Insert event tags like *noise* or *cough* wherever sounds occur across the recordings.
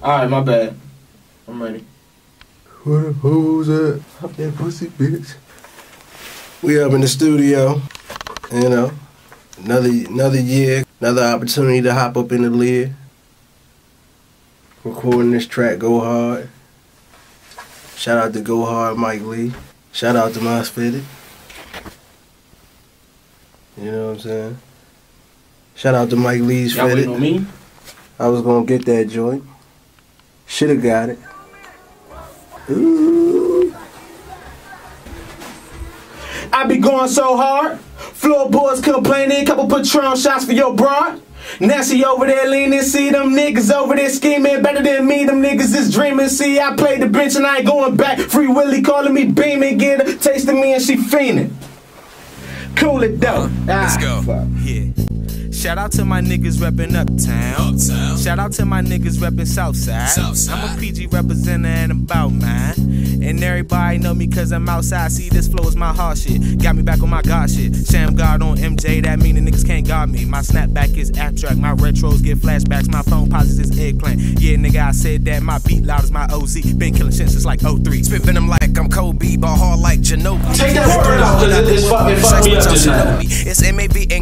Alright, my bad. I'm ready. Where the at? Up that pussy, bitch. We up in the studio. You know, another another year, another opportunity to hop up in the lid. Recording this track, Go Hard. Shout out to Go Hard, Mike Lee. Shout out to Moss Fitted. You know what I'm saying? Shout out to Mike Lee's Y'all waiting on me? I was gonna get that joint. Shoulda got it. Ooh. I be going so hard. Floorboards complaining, couple Patron shots for your broad. Nancy over there leaning, see them niggas over there scheming better than me. Them niggas is dreaming. See, I played the bench and I ain't going back. Free Willy calling me beaming, get a taste of me and she fiending. Cool it though. Let's Ah, go. fuck. Yeah. Shout out to my niggas reppin' Uptown. Uptown. Shout out to my niggas reppin' Southside. Southside. I'm a PG representative and about mine. And everybody know me cause I'm outside. See, this flow is my hard shit. Got me back on my God shit. Sham God on MJ, that mean the niggas can't guard me. My snapback is abstract. My retros get flashbacks. My phone pauses is eggplant. Yeah, nigga, I said that. My beat loud as my OZ. Been killing shit since like 03. Spit venom like I'm Kobe, ball hard like Ginobili. Take that word out, 'cause it- it's fucking fucked me up just now. It's MAV and go hard,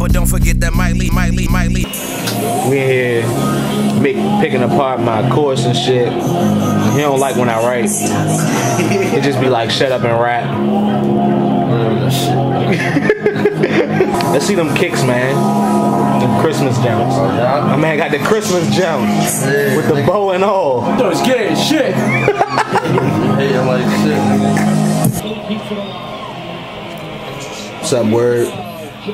but don't forget that Mike Lee, Mike Lee, Mike Lee. We in here make, picking apart my course and shit. He don't like when I write. It just be like, shut up and rap. *laughs* Let's see them kicks, man. The Christmas jumps. My man got the Christmas jumps with the bow and all. Don't scared as shit. What's up, word? *laughs*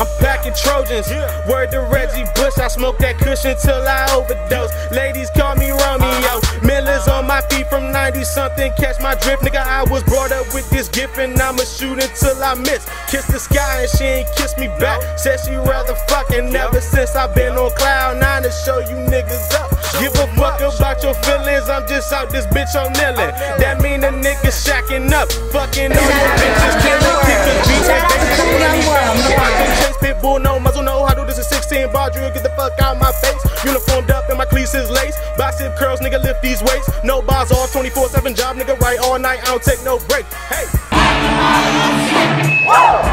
I'm packing Trojans. Word to Reggie Bush, I smoke that cushion till I overdose. Ladies call me Romeo. Miller's on my feet from 90 something. Catch my drift, nigga. I was brought up with this gift and I'ma shoot until I miss. Kiss the sky and she ain't kiss me back. Said she rather fuck and ever since I've been on cloud nine to show you niggas up. Give a fuck about your feelings, I'm just out this bitch on kneeling. That niggas shacking up, fucking all your bitches, killing people, beating bitches, chase pitbull, no muzzle, no how do this is 16 bar drill, get the fuck out my face, uniformed up and my creases lace, bicep curls, nigga lift these weights, no bars, off, 24-7 job, nigga. Right all night, I don't take no break, hey! Whoa!